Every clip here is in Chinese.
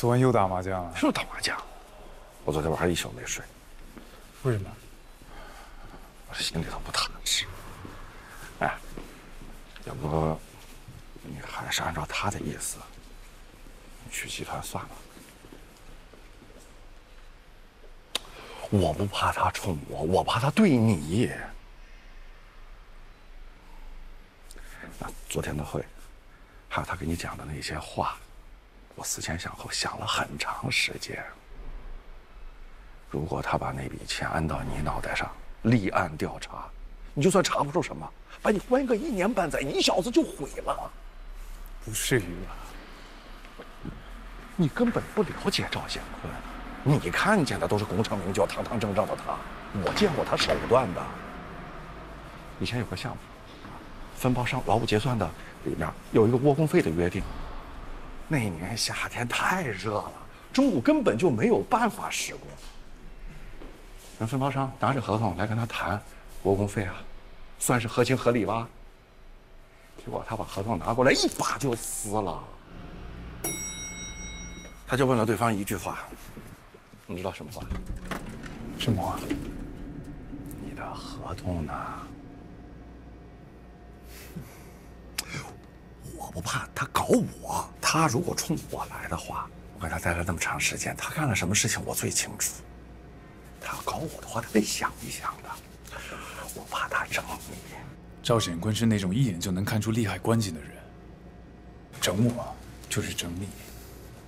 昨晚又打麻将了？又打麻将？我昨天晚上一宿没睡。为什么？我这心里头不踏实。哎，要不你还是按照他的意思，你去集团算了。我不怕他冲我，我怕他对你。那昨天的会，还有他给你讲的那些话，我思前想后想了很长时间。如果他把那笔钱安到你脑袋上，立案调查，你就算查不出什么，把你关个一年半载，你小子就毁了。不至于吧？你根本不了解赵显坤。你看见的都是功成名就、堂堂正正的他，我见过他手段的。以前有个项目，分包商劳务结算的里面有一个窝工费的约定。那年夏天太热了，中午根本就没有办法施工。人分包商拿着合同来跟他谈窝工费啊，算是合情合理吧？结果他把合同拿过来一把就撕了，他就问了对方一句话。你知道什么话？什么话？你的合同呢？我不怕他搞我，他如果冲我来的话，我跟他待了那么长时间，他干了什么事情我最清楚。他要搞我的话，他得想一想的。我怕他整你。赵显坤是那种一眼就能看出利害关系的人，整我就是整你，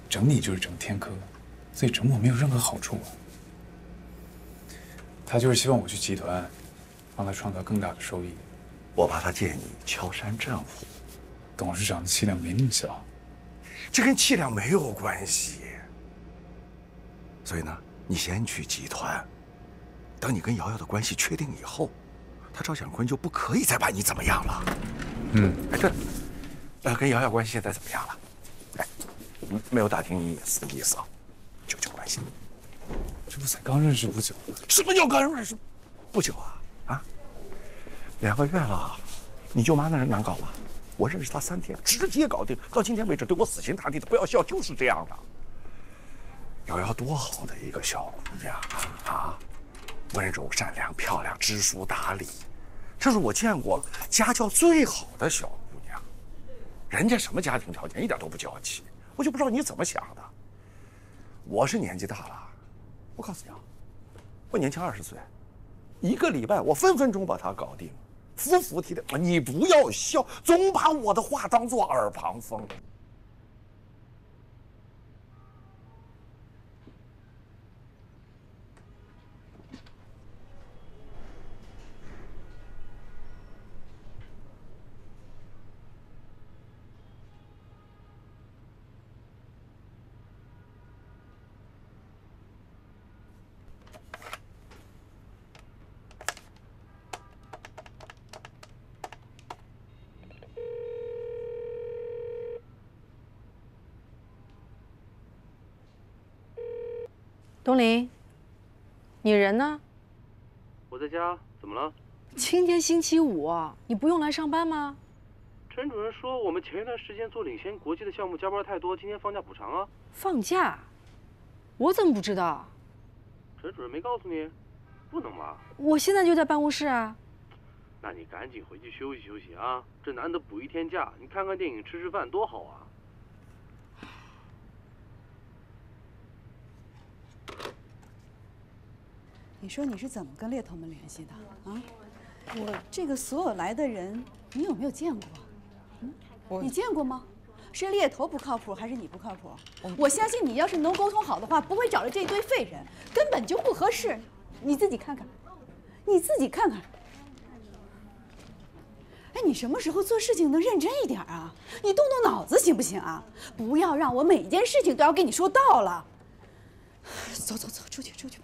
整你就是整天科。所以整我没有任何好处。他就是希望我去集团，帮他创造更大的收益。我怕他借你敲山震虎。董事长的气量没那么小，这跟气量没有关系。所以呢，你先去集团，等你跟瑶瑶的关系确定以后，他赵显坤就不可以再把你怎么样了。嗯，哎对了，呃，跟瑶瑶关系现在怎么样了？哎，没有打听你隐私的意思啊。求求关系，这不才刚认识不久吗？什么叫刚认识不久啊？啊，两个月了，你舅妈那人难搞吗？我认识她三天，直接搞定，到今天为止对我死心塌地的。不要笑，就是这样的。瑶瑶多好的一个小姑娘啊，温柔善良、漂亮、知书达理，这是我见过家教最好的小姑娘。人家什么家庭条件一点都不娇气，我就不知道你怎么想的。我是年纪大了，我告诉你啊，我年轻二十岁，一个礼拜我分分钟把她搞定，服服帖帖。你不要笑，总把我的话当做耳旁风。东林，你人呢？我在家，怎么了？今天星期五，你不用来上班吗？陈主任说我们前一段时间做领先国际的项目加班太多，今天放假补偿啊。放假？我怎么不知道？陈主任没告诉你？不能吧？我现在就在办公室啊。那你赶紧回去休息休息啊！这难得补一天假，你看看电影、吃吃饭多好啊！你说你是怎么跟猎头们联系的啊？我这个所有来的人，你有没有见过？嗯，你见过吗？是猎头不靠谱，还是你不靠谱？我相信你要是能沟通好的话，不会找了这堆废人，根本就不合适。你自己看看，你自己看看。哎，你什么时候做事情能认真一点啊？你动动脑子行不行啊？不要让我每一件事情都要跟你说到了。走走走，出去出去。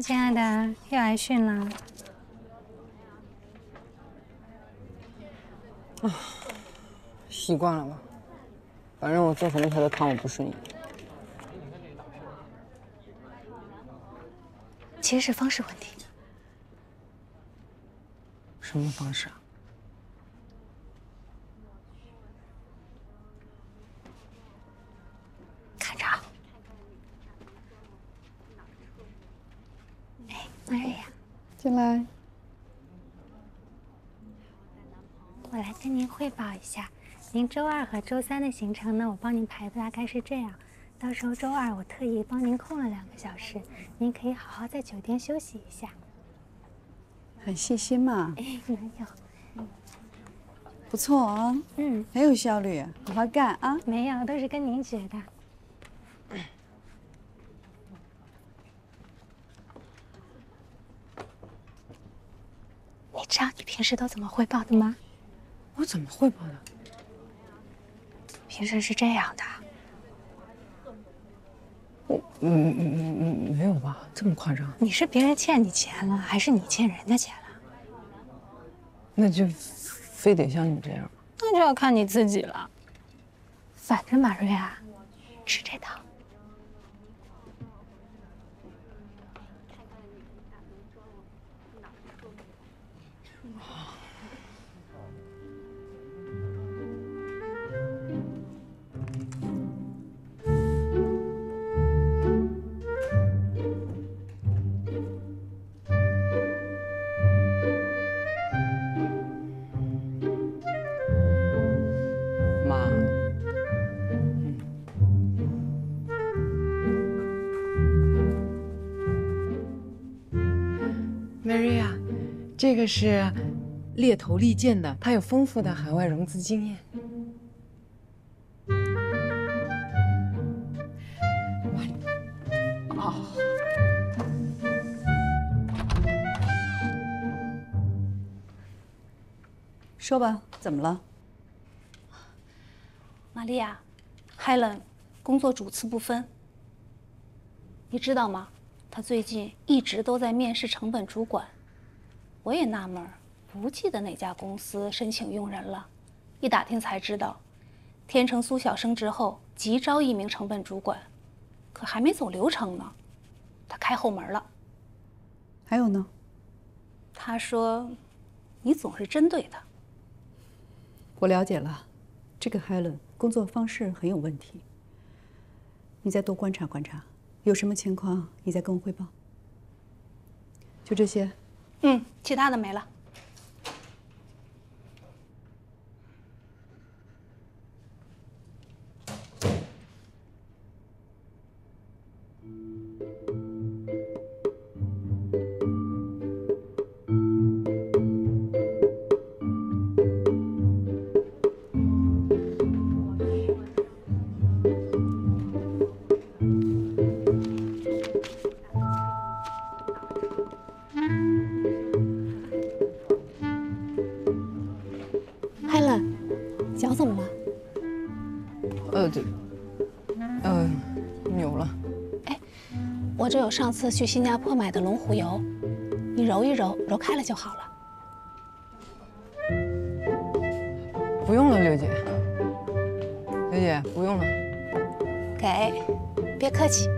亲爱的，又挨训了。啊，习惯了吧？反正我做什么他都看我不顺眼。其实是方式问题。什么方式啊？进来。我来跟您汇报一下，您周二和周三的行程呢，我帮您排的大概是这样。到时候周二我特意帮您空了两个小时，您可以好好在酒店休息一下。很细心嘛。哎，没有，不错啊。嗯，很有效率，好好干啊。没有，都是跟您学的。你知道你平时都怎么汇报的吗？我怎么汇报的？平时是这样的。我嗯嗯嗯嗯，没有吧？这么夸张？你是别人欠你钱了，还是你欠人家钱了？那就非得像你这样？那就要看你自己了。反正马瑞啊，吃这套。这个是猎头利剑的，他有丰富的海外融资经验。说吧，怎么了？玛利亚，Helen 工作主次不分。你知道吗？他最近一直都在面试成本主管。我也纳闷儿，不记得哪家公司申请用人了。一打听才知道，天成苏小升职后急招一名成本主管，可还没走流程呢，他开后门了。还有呢？他说，你总是针对他。我了解了，这个 Helen 工作方式很有问题。你再多观察观察，有什么情况你再跟我汇报。就这些。嗯，其他的没了。有上次去新加坡买的龙虎油，你揉一揉，揉开了就好了。不用了，刘姐。刘姐，不用了。给，别客气。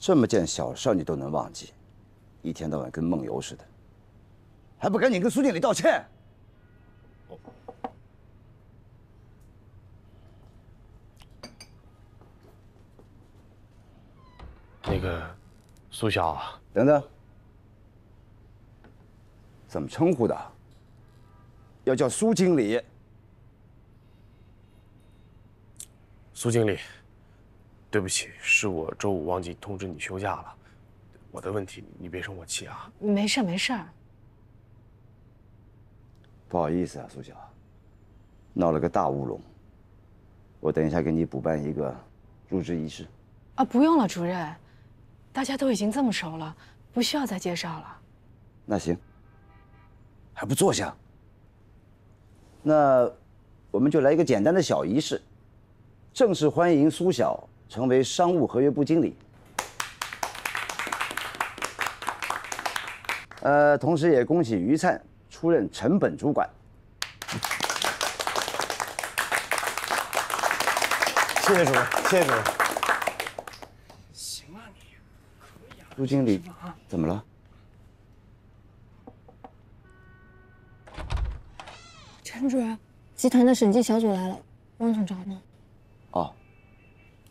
这么件小事你都能忘记，一天到晚跟梦游似的，还不赶紧跟苏经理道歉？那个，苏晓啊，等等，怎么称呼的？要叫苏经理。苏经理，对不起，是我周五忘记通知你休假了，我的问题，你别生我气啊。没事没事。不好意思啊，苏晓，闹了个大乌龙。我等一下给你补办一个入职仪式。啊，不用了，主任，大家都已经这么熟了，不需要再介绍了。那行，还不坐下？那我们就来一个简单的小仪式，正式欢迎苏晓成为商务合约部经理。呃，同时也恭喜于灿出任成本主管。谢谢主任，谢谢主任。行啊，你朱经理，怎么了？陈主任，集团的审计小组来了，汪总找你。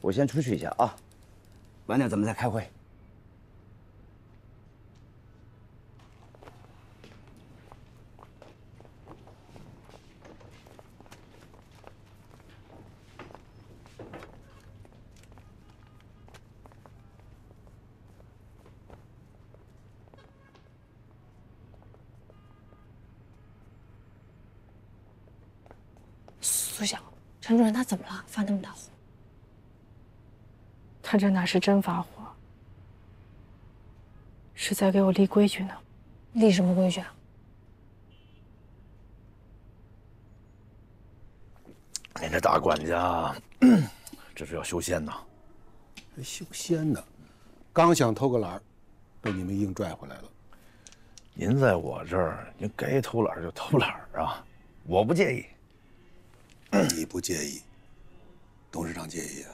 我先出去一下啊，晚点咱们再开会。苏晓，陈主任他怎么了？发那么大火？他这哪是真发火，是在给我立规矩呢。立什么规矩啊？您这大管家，这是要修仙呐？修仙呢？刚想偷个懒儿，被你们硬拽回来了。您在我这儿，您该偷懒就偷懒啊，我不介意。你不介意，董事长介意啊？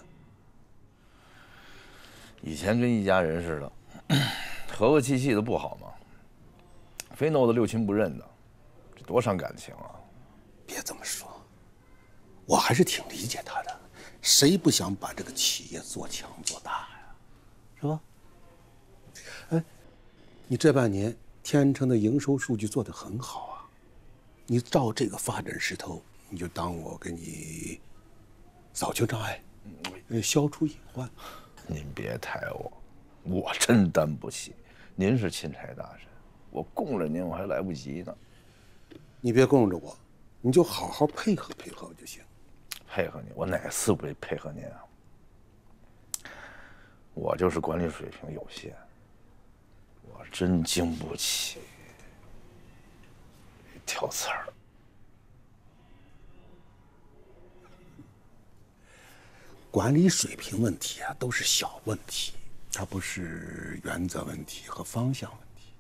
以前跟一家人似的，和和气气的不好吗？非弄得六亲不认的，这多伤感情啊！别这么说，我还是挺理解他的。谁不想把这个企业做强做大呀？是吧？哎，你这半年天成的营收数据做得很好啊，你照这个发展势头。你就当我给你扫清障碍，消除隐患。您别抬我，我真担不起。您是钦差大臣，我供着您我还来不及呢。你别供着我，你就好好配合配合我就行。配合你，我哪次不配合您啊？我就是管理水平有限，我真经不起挑刺儿。管理水平问题啊，都是小问题，它不是原则问题和方向问题，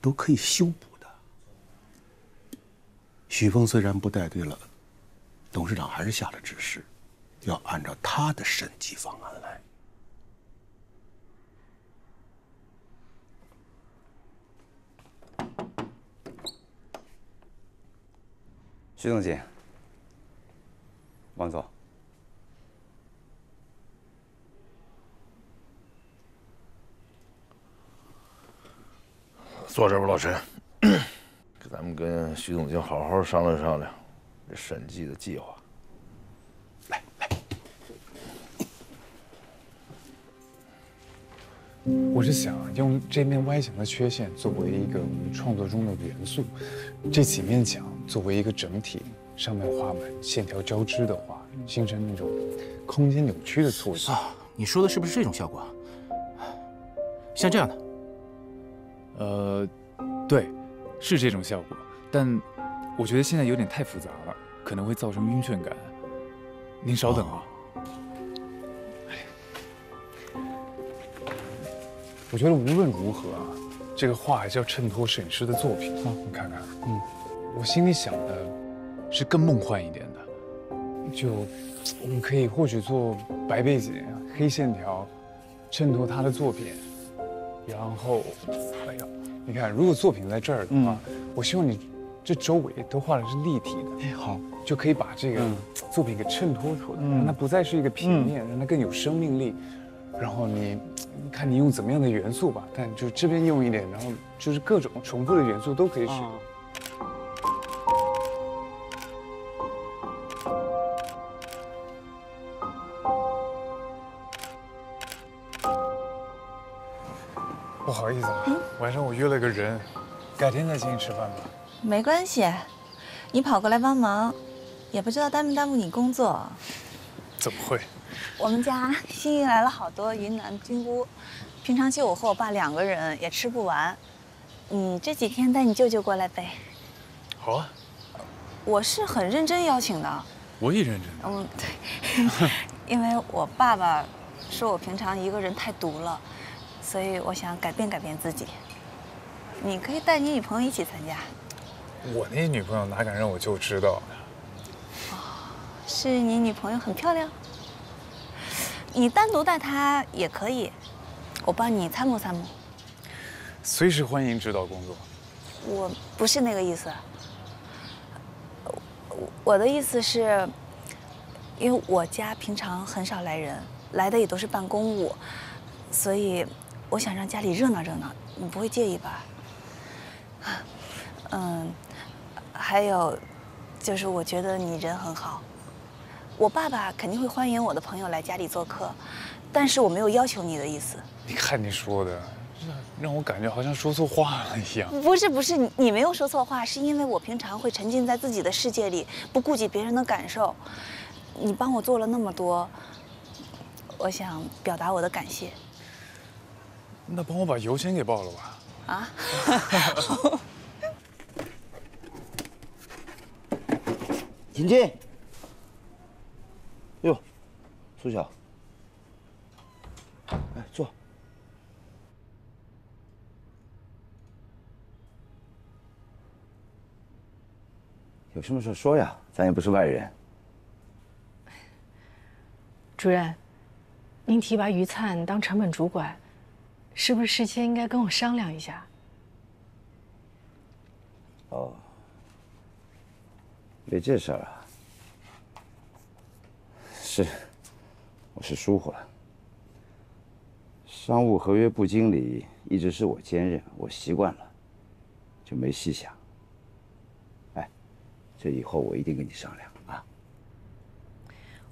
都可以修补的。许峰虽然不带队了，董事长还是下了指示，要按照他的审计方案来。徐总监，王总。坐这吧，老陈，咱们跟徐总监好好商量商量这审计的计划。来来，我是想用这面歪墙的缺陷作为一个我们创作中的元素，这几面墙作为一个整体，上面画满线条交织的话，形成那种空间扭曲的错觉。啊，你说的是不是这种效果？像这样的。呃，对，是这种效果，但我觉得现在有点太复杂了，可能会造成晕眩感。您稍等啊。我觉得无论如何啊，这个画还是要衬托摄影师的作品啊。你看看，嗯，我心里想的是更梦幻一点的，就我们可以或许做白背景、黑线条，衬托他的作品。然后，哎呀，你看，如果作品在这儿的话，我希望你这周围都画的是立体的。哎，好，就可以把这个作品给衬托出来，让它不再是一个平面，让它更有生命力。然后你看你用怎么样的元素吧，但就这边用一点，然后就是各种重复的元素都可以使用。好意思啊，晚上我约了个人，改天再请你吃饭吧。没关系，你跑过来帮忙，也不知道耽不耽误你工作。怎么会？我们家新运来了好多云南菌菇，平常就我和我爸两个人也吃不完。你这几天带你舅舅过来呗。好啊，我是很认真邀请的。我也认真。嗯，对，因为我爸爸说我平常一个人太独了，所以我想改变改变自己。你可以带你女朋友一起参加。我那女朋友哪敢让我舅知道？是你女朋友很漂亮？你单独带她也可以，我帮你参谋参谋。随时欢迎指导工作。我不是那个意思。我的意思是，因为我家平常很少来人，来的也都是办公务，所以我想让家里热闹热闹，你不会介意吧？嗯，还有，就是我觉得你人很好，我爸爸肯定会欢迎我的朋友来家里做客，但是我没有要求你的意思。你看你说的，让我感觉好像说错话了一样。不是不是，你你没有说错话，是因为我平常会沉浸在自己的世界里，不顾及别人的感受。你帮我做了那么多，我想表达我的感谢。那帮我把油钱给报了吧。啊。请进。哟，苏晓，哎坐。有什么事说呀？咱也不是外人。主任，您提拔于灿当成本主管，是不是事先应该跟我商量一下？哦。为这事儿啊，是，我是疏忽了。商务合约部经理一直是我兼任，我习惯了，就没细想。哎，这以后我一定跟你商量啊。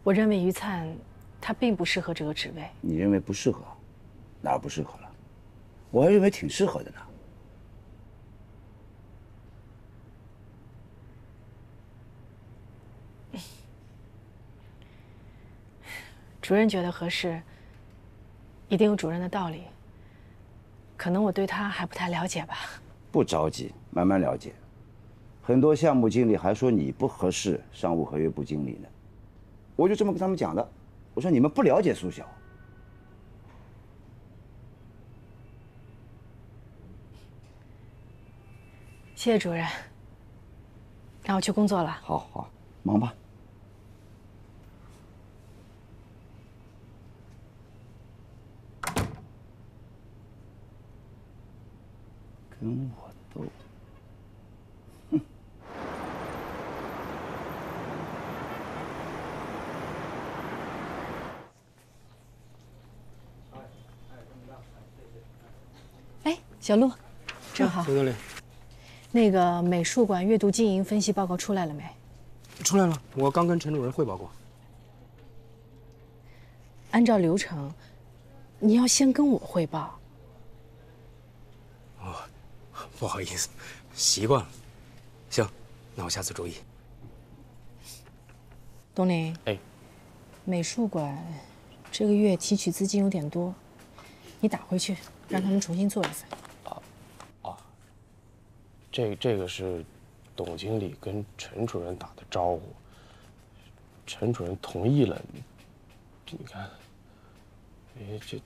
我认为于灿，他并不适合这个职位。你认为不适合？哪儿不适合了？我还认为挺适合的呢。主任觉得合适，一定有主任的道理。可能我对他还不太了解吧。不着急，慢慢了解。很多项目经理还说你不合适商务合约部经理呢，我就这么跟他们讲的。我说你们不了解苏晓。谢谢主任。那我去工作了。好好，忙吧。跟我斗，哼！哎，小陆，正好。周经理，那个美术馆阅读经营分析报告出来了没？出来了，我刚跟陈主任汇报过。按照流程，你要先跟我汇报。哦不好意思，习惯了。行，那我下次注意。东林，哎，美术馆这个月提取资金有点多，你打回去，让他们重新做一份。这这个是董经理跟陈主任打的招呼，陈主任同意了。你你看，哎这。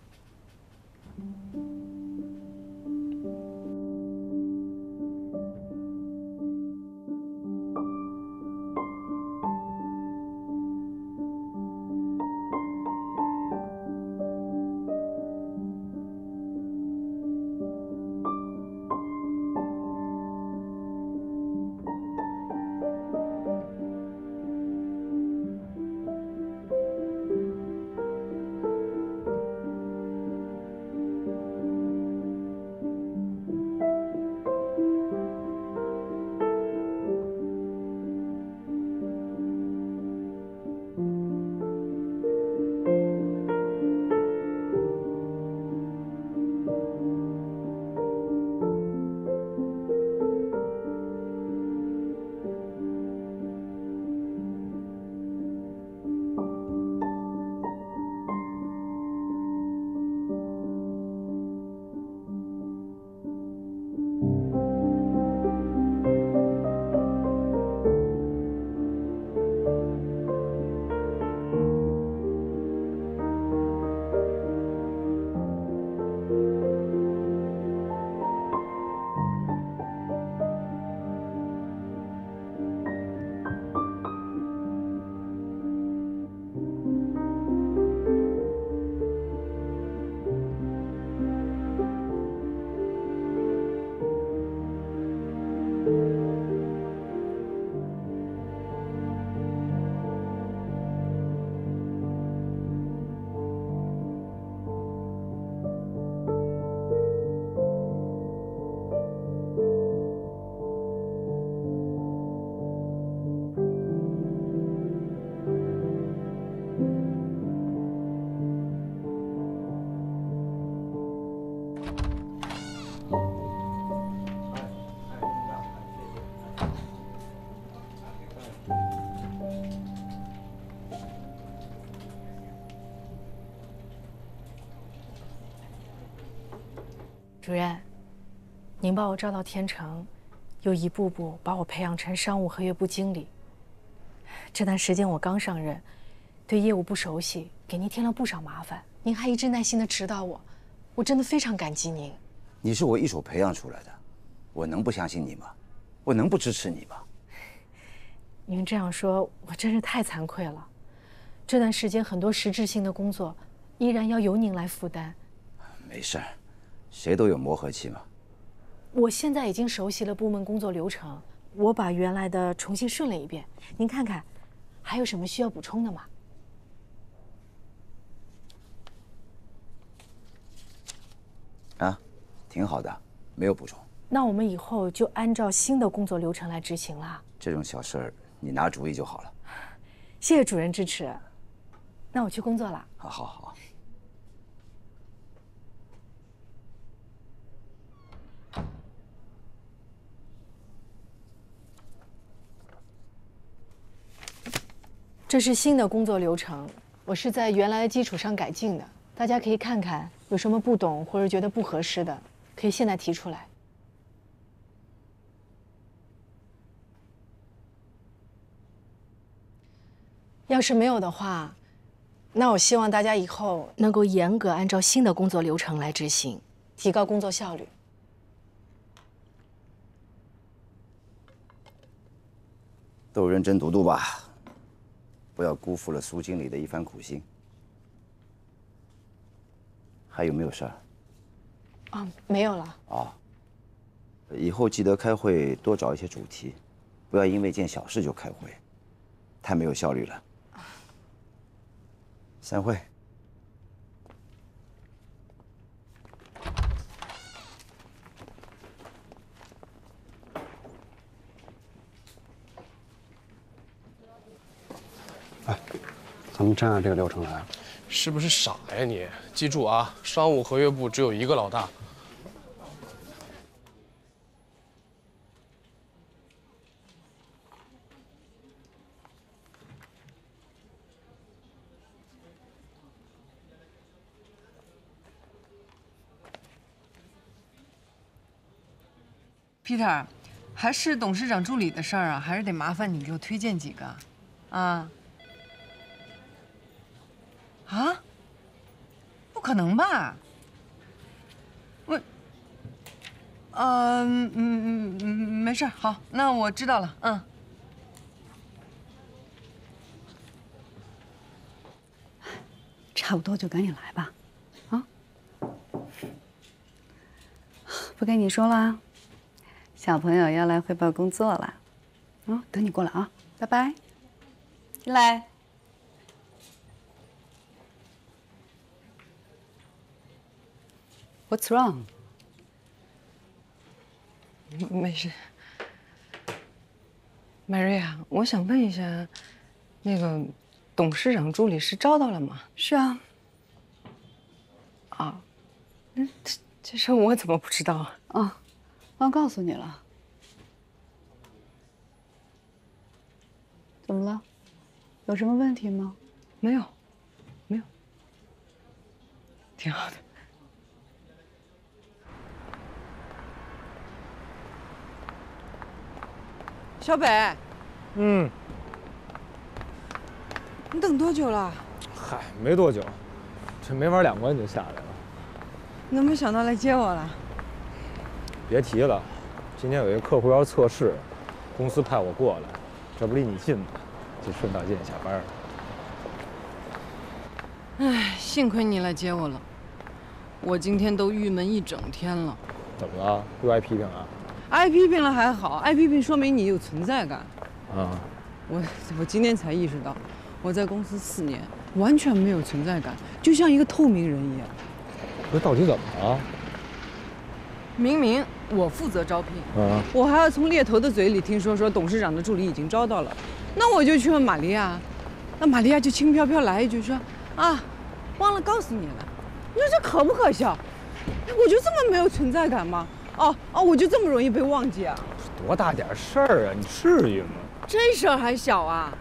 主任，您把我招到天成，又一步步把我培养成商务合约部经理。这段时间我刚上任，对业务不熟悉，给您添了不少麻烦。您还一直耐心的指导我，我真的非常感激您。你是我一手培养出来的，我能不相信你吗？我能不支持你吗？您这样说，我真是太惭愧了。这段时间很多实质性的工作，依然要由您来负担。没事儿，谁都有磨合期嘛。我现在已经熟悉了部门工作流程，我把原来的重新顺了一遍。您看看，还有什么需要补充的吗？啊，挺好的，没有补充。那我们以后就按照新的工作流程来执行了。这种小事儿，你拿主意就好了。谢谢主任支持。那我去工作了。好好好。这是新的工作流程，我是在原来的基础上改进的。大家可以看看，有什么不懂或者觉得不合适的，可以现在提出来。要是没有的话，那我希望大家以后能够严格按照新的工作流程来执行，提高工作效率。都认真读读吧，不要辜负了苏经理的一番苦心。还有没有事儿？啊，没有了。啊，以后记得开会多找一些主题，不要因为件小事就开会，太没有效率了。散会。咱们真按这个流程来。是不是傻呀你？记住啊，商务合约部只有一个老大。Peter，还是董事长助理的事儿啊，还是得麻烦你给我推荐几个，啊？啊？不可能吧？我，嗯嗯嗯嗯，没事，好，那我知道了，嗯。差不多就赶紧来吧，啊！不跟你说了，小朋友要来汇报工作了，啊，等你过来啊，拜拜。进来。What's wrong？没事。Maria，我想问一下，那个董事长助理是招到了吗？是啊。啊，那这这事我怎么不知道啊？啊，忘告诉你了。怎么了？有什么问题吗？没有，没有，挺好的。小北，嗯，你等多久了？嗨，没多久，这没玩两关就下来了。你怎么想到来接我了？别提了，今天有一个客户要测试，公司派我过来，这不离你近吗？就顺道接你下班了。唉，幸亏你来接我了，我今天都郁闷一整天了。怎么了？又挨批评了？挨批评了还好，挨批评说明你有存在感。啊，我我今天才意识到，我在公司四年完全没有存在感，就像一个透明人一样。这到底怎么了？明明我负责招聘，啊，我还要从猎头的嘴里听说说董事长的助理已经招到了，那我就去问玛利亚，那玛利亚就轻飘飘来一句说啊，忘了告诉你了。你说这可不可笑？我就这么没有存在感吗？哦哦，我就这么容易被忘记啊？多大点事儿啊，你至于吗？这事儿还小啊？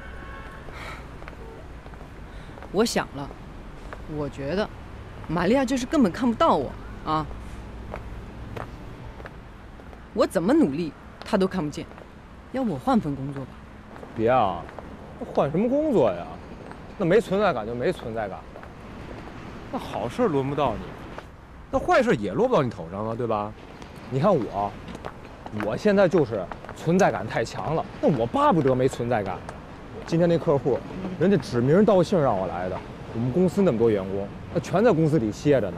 我想了，我觉得，玛利亚就是根本看不到我啊。我怎么努力，他都看不见。要不我换份工作吧？别啊，换什么工作呀？那没存在感就没存在感吧。那好事轮不到你，那坏事也落不到你头上啊，对吧？你看我，我现在就是存在感太强了。那我巴不得没存在感。今天那客户，人家指名道姓让我来的。我们公司那么多员工，那全在公司里歇着呢。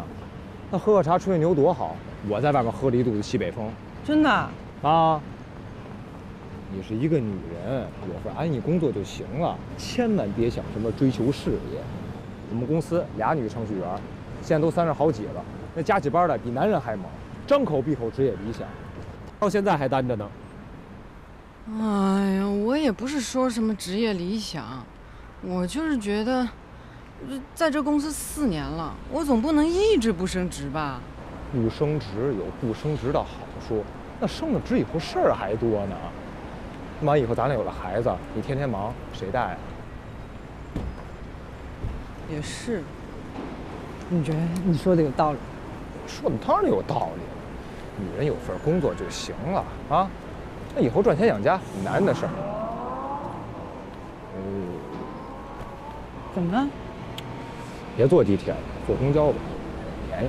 那喝个茶吹吹牛多好，我在外面喝了一肚子西北风。真的？啊。你是一个女人，有份安逸工作就行了，千万别想什么追求事业。我们公司俩女程序员，现在都三十好几了，那加起班来比男人还猛，张口闭口职业理想，到现在还单着呢。哎呀，我也不是说什么职业理想，我就是觉得，在这公司四年了，我总不能一直不升职吧？不升职有不升职的好处，那升了职以后事儿还多呢。完以后咱俩有了孩子，你天天忙，谁带啊？也是。你觉得你说的有道理？说的当然有道理。女人有份工作就行了啊，那以后赚钱养家，男人的事儿。嗯。怎么了？别坐地铁了，坐公交吧，便宜。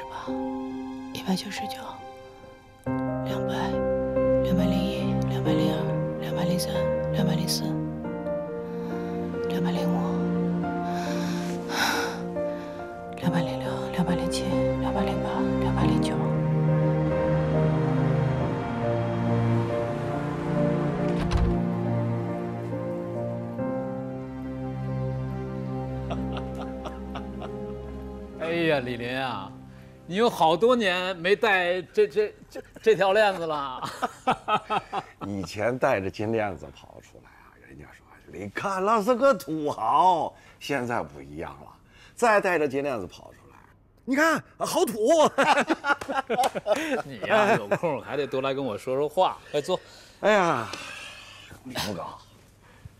十八，一百九十九，两百，两百零一，两百零二，两百零三，两百零四，两百零五，两百零六，两百零七，两百零八，两百零九。哎呀，李林啊！你有好多年没戴这这这这条链子了。以前戴着金链子跑出来啊，人家说你看那是个土豪。现在不一样了，再戴着金链子跑出来，你看好土。你呀，有空还得多来跟我说说话。快坐。哎呀，李副哥，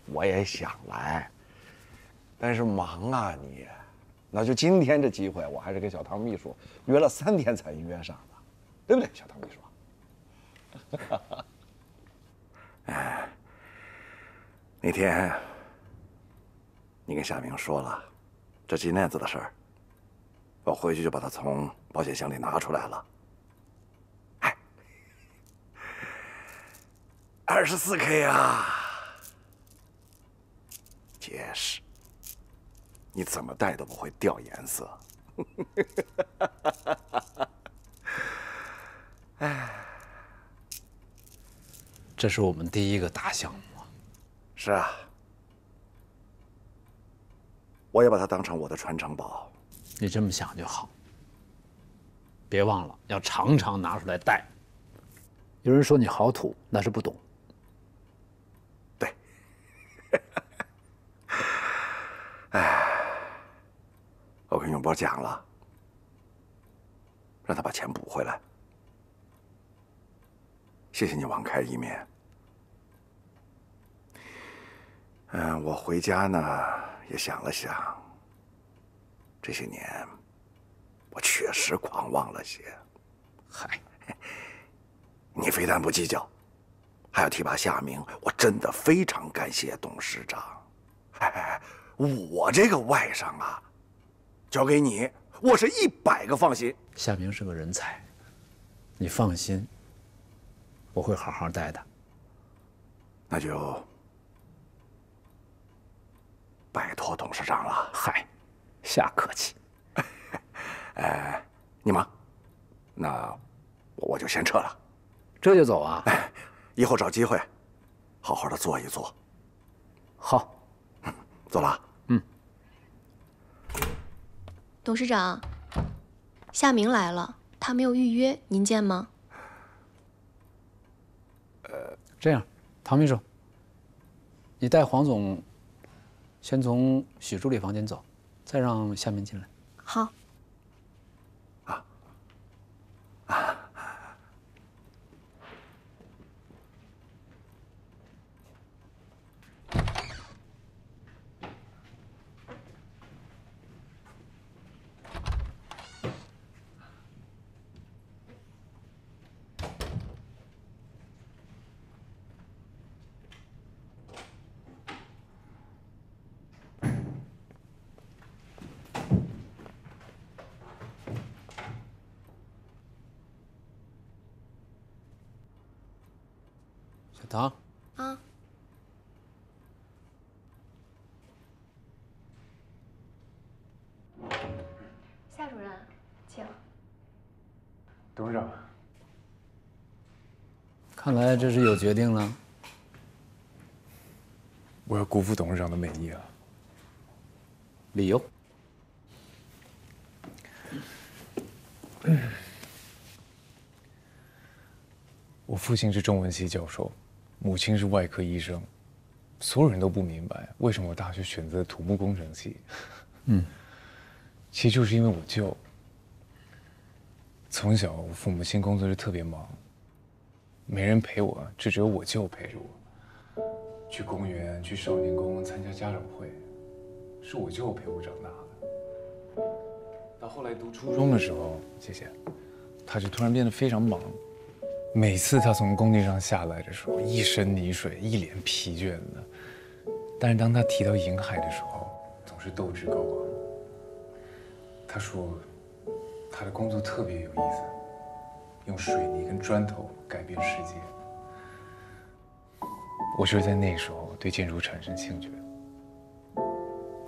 我也想来，但是忙啊你。那就今天这机会，我还是跟小唐秘书约了三天才约上的，对不对，小唐秘书？哎，那天你跟夏明说了这金链子的事儿，我回去就把它从保险箱里拿出来了。哎，二十四 K 啊，结实。你怎么戴都不会掉颜色。哎，这是我们第一个大项目。是啊，我也把它当成我的传承宝。你这么想就好。别忘了要常常拿出来戴。有人说你好土，那是不懂。对。哎。我跟永波讲了，让他把钱补回来。谢谢你网开一面，嗯，我回家呢也想了想，这些年我确实狂妄了些。嗨，你非但不计较，还要提拔夏明，我真的非常感谢董事长。哎，我这个外甥啊，交给你，我是一百个放心。夏明是个人才，你放心，我会好好待的。那就拜托董事长了。嗨，下客气。哎，你忙，那我就先撤了。这就走啊？哎，以后找机会，好好的坐一坐。好，走了。嗯。董事长，夏明来了，他没有预约，您见吗？呃，这样。唐秘书，你带黄总先从许助理房间走，再让夏明进来。好。小唐。啊。夏主任，请。董事长，看来这是有决定了。我要辜负董事长的美意啊！理由？我父亲是中文系教授，母亲是外科医生，所有人都不明白为什么我大学选择土木工程系。嗯，其实就是因为我舅。从小我父母亲工作就特别忙，没人陪我，就只有我舅陪着我。去公园，去少年宫参加家长会，是我舅陪我长大的。到后来读初中的时候，谢谢，他就突然变得非常忙。每次他从工地上下来的时候，一身泥水，一脸疲倦的。但是当他提到银海的时候，总是斗志高昂。他说，他的工作特别有意思，用水泥跟砖头改变世界。我就是在那时候对建筑产生兴趣，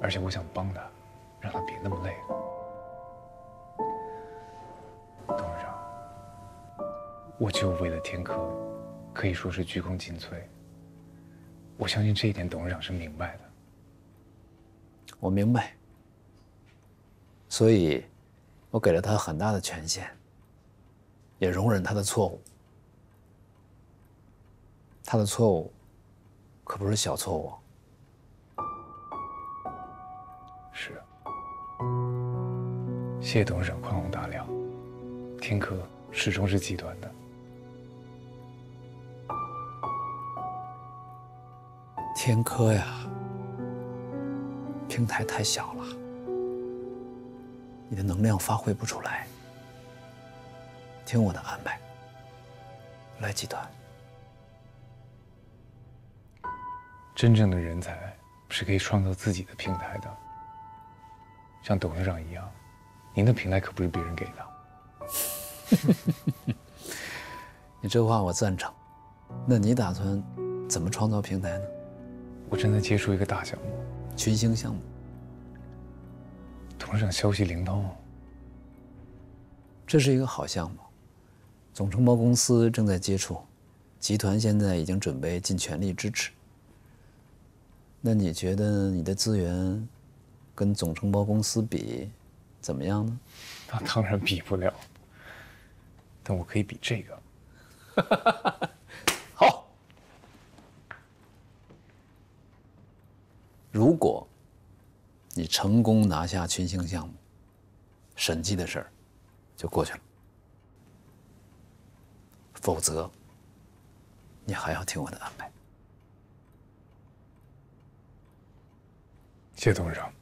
而且我想帮他，让他别那么累。董我就为了天科，可以说是鞠躬尽瘁。我相信这一点，董事长是明白的。我明白，所以，我给了他很大的权限，也容忍他的错误。他的错误，可不是小错误。是。谢谢董事长宽宏大量。天科始终是集团的。天科呀，平台太小了，你的能量发挥不出来。听我的安排，来集团。真正的人才是可以创造自己的平台的，像董事长一样，您的平台可不是别人给的。你这话我赞成。那你打算怎么创造平台呢？我正在接触一个大项目，群星项目。董事长消息灵通，这是一个好项目。总承包公司正在接触，集团现在已经准备尽全力支持。那你觉得你的资源跟总承包公司比怎么样呢？那当然比不了，但我可以比这个。如果你成功拿下群星项目，审计的事儿就过去了；否则，你还要听我的安排。谢董事长。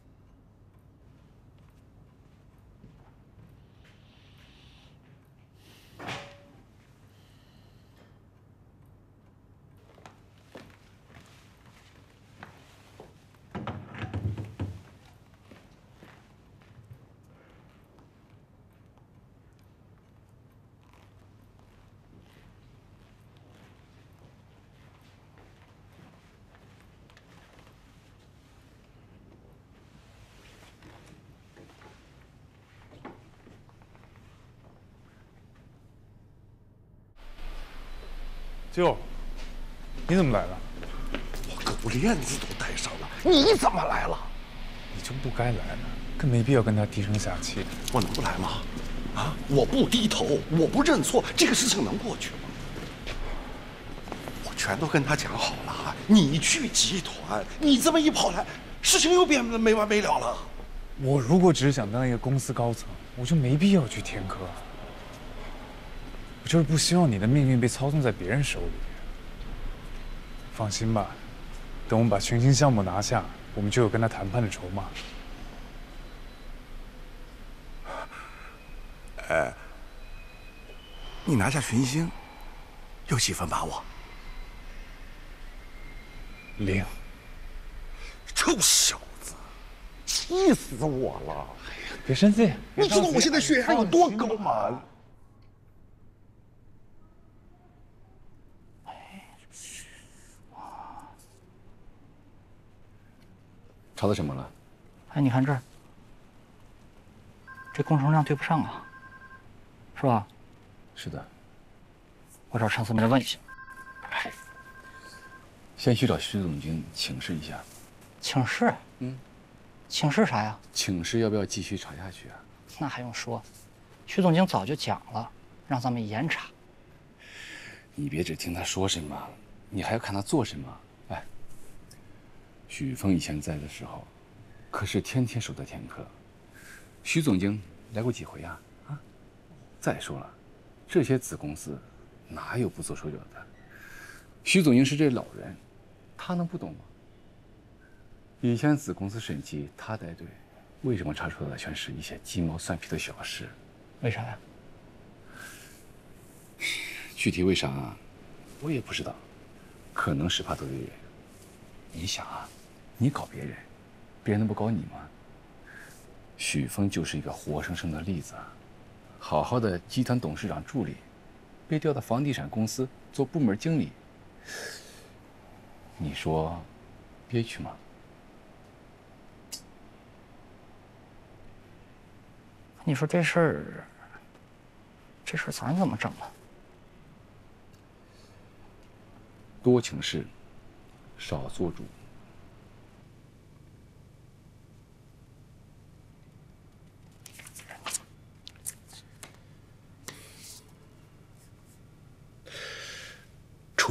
舅，你怎么来了？我狗链子都戴上了，你怎么来了？你就不该来了，更没必要跟他低声下气。我能不来吗？啊！我不低头，我不认错，这个事情能过去吗？我全都跟他讲好了，你去集团，你这么一跑来，事情又变得没完没了了。我如果只是想当一个公司高层，我就没必要去天科。我就是不希望你的命运被操纵在别人手里。放心吧，等我们把群星项目拿下，我们就有跟他谈判的筹码。哎，你拿下群星，有几分把握？零。臭小子，气死我了！别生气，你知道我现在血压有多高吗？查到什么了？哎，你看这儿，这工程量对不上啊，是吧？是的。我找陈思明问一下。先去找徐总经请示一下。请示？嗯。请示啥呀？请示要不要继续查下去啊？那还用说，徐总经早就讲了，让咱们严查。你别只听他说什么，你还要看他做什么。许峰以前在的时候，可是天天守在天科。徐总经来过几回啊？啊！再说了，这些子公司哪有不做手脚的？徐总经是这老人，他能不懂吗？以前子公司审计他带队，为什么查出来的全是一些鸡毛蒜皮的小事？为啥呀？具体为啥，我也不知道。可能是怕得罪人。你想啊。你搞别人，别人能不搞你吗？许峰就是一个活生生的例子。好好的集团董事长助理，被调到房地产公司做部门经理，你说憋屈吗？你说这事儿，这事儿咱怎么整啊？多请示，少做主。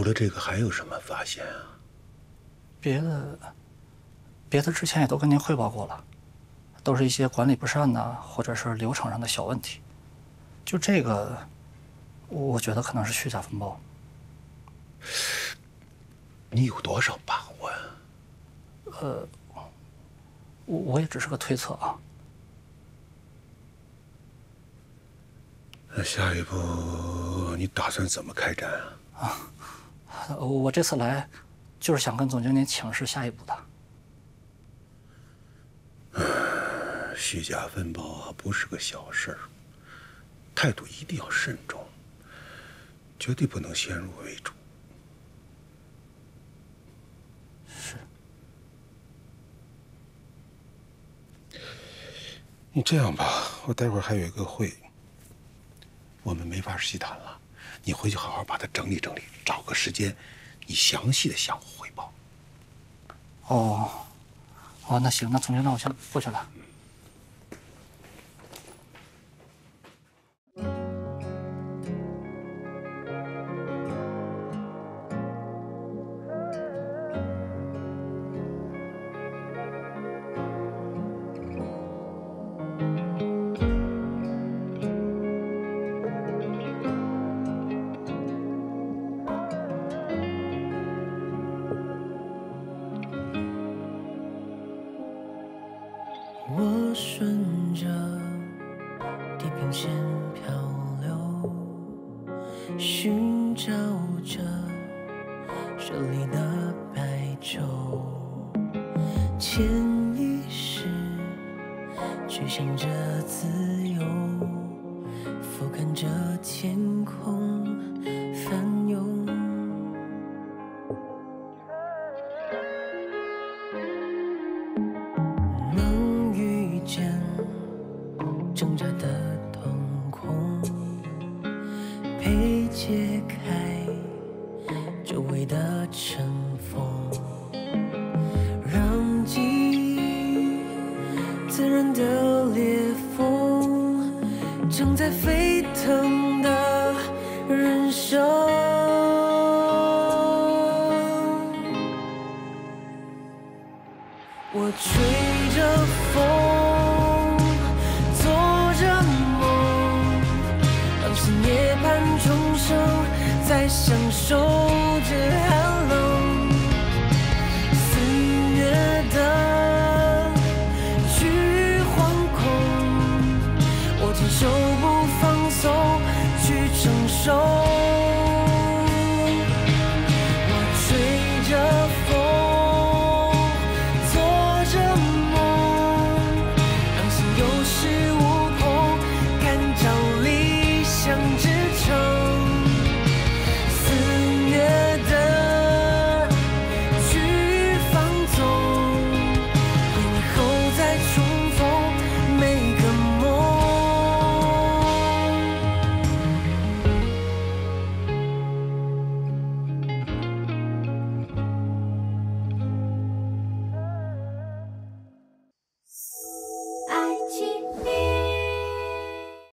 除了这个，还有什么发现啊？别的，别的之前也都跟您汇报过了，都是一些管理不善呐，或者是流程上的小问题。就这个，我觉得可能是虚假分包。你有多少把握呀？呃，我我也只是个推测啊。那下一步你打算怎么开展啊？啊。我这次来，就是想跟总经理请示下一步的。虚假分包啊，不是个小事儿，态度一定要慎重，绝对不能先入为主。是。你这样吧，我待会儿还有一个会，我们没法细谈了。你回去好好把它整理整理，找个时间，你详细的向我汇报。哦，哦，那行，那总监，那我先过去了。久违的尘封，让记忆自然的裂缝，正在沸腾的人生。我吹着风，做着梦，当时涅槃重生，在享受。